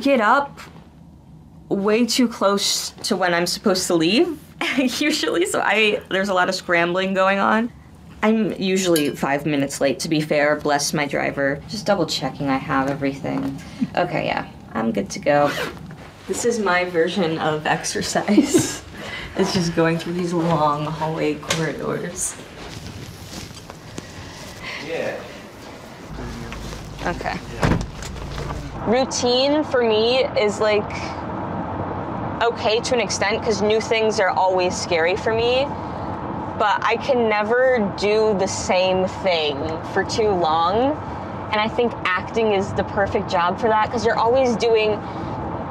Get up way too close to when I'm supposed to leave, usually, so I there's a lot of scrambling going on. I'm usually five minutes late, to be fair. Bless my driver. Just double checking I have everything. Okay, yeah, I'm good to go. This is my version of exercise. it's just going through these long hallway corridors. Yeah. Okay. Routine for me is like okay to an extent because new things are always scary for me. But I can never do the same thing for too long. And I think acting is the perfect job for that because you're always doing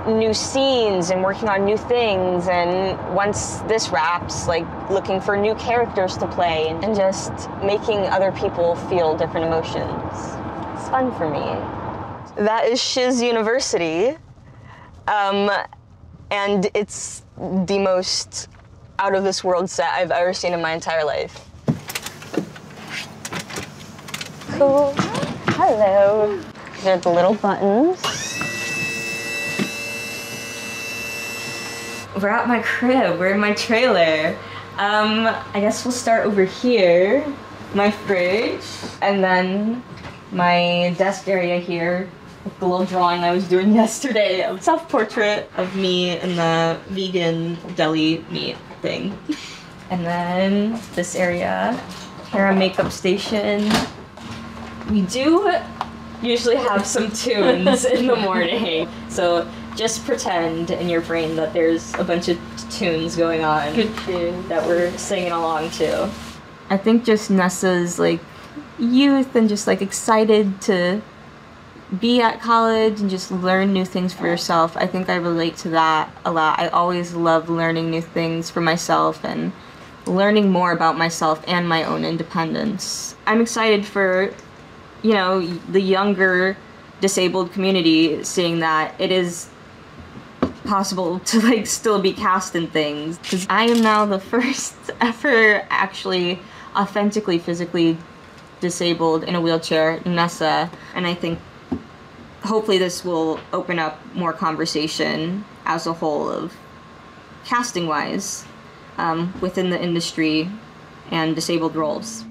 new scenes and working on new things. And once this wraps, like looking for new characters to play and just making other people feel different emotions. It's fun for me. That is Shiz University. Um, and it's the most out of this world set I've ever seen in my entire life. Cool. Hello. These are the little buttons. We're at my crib. We're in my trailer. Um, I guess we'll start over here. My fridge, and then my desk area here the little drawing I was doing yesterday of self-portrait of me in the vegan deli meat thing. And then this area, hair and makeup station. We do usually have some tunes in the morning. So just pretend in your brain that there's a bunch of tunes going on Good tune. that we're singing along to. I think just Nessa's like youth and just like excited to be at college and just learn new things for yourself. I think I relate to that a lot. I always love learning new things for myself and learning more about myself and my own independence. I'm excited for, you know, the younger disabled community seeing that it is possible to like still be cast in things because I am now the first ever actually authentically physically disabled in a wheelchair, Nessa, and I think hopefully this will open up more conversation as a whole of casting wise um, within the industry and disabled roles.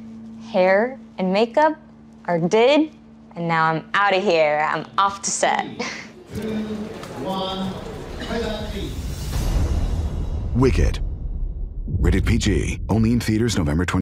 Hair and makeup are did, and now I'm out of here. I'm off to set. Wicked. Rated PG. Only in theaters November 20.